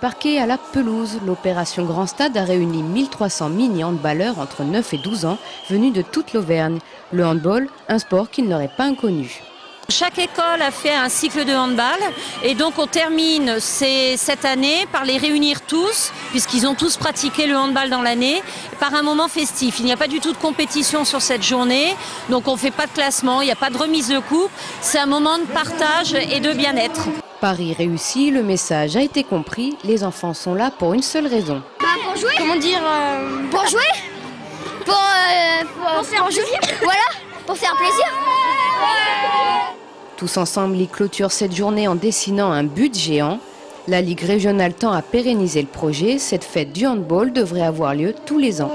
Parqué à la pelouse, l'opération Grand Stade a réuni 1300 mini-handballeurs entre 9 et 12 ans venus de toute l'Auvergne. Le handball, un sport qu'ils n'auraient pas inconnu. Chaque école a fait un cycle de handball et donc on termine cette année par les réunir tous, puisqu'ils ont tous pratiqué le handball dans l'année, par un moment festif. Il n'y a pas du tout de compétition sur cette journée, donc on ne fait pas de classement, il n'y a pas de remise de coupe, c'est un moment de partage et de bien-être. Paris réussi, le message a été compris, les enfants sont là pour une seule raison. Bah, pour jouer Comment dire euh, Pour jouer pour, euh, pour, faire plaisir Voilà, pour faire plaisir Tous ensemble, ils clôturent cette journée en dessinant un but géant. La Ligue régionale tend à pérenniser le projet. Cette fête du handball devrait avoir lieu tous les ans.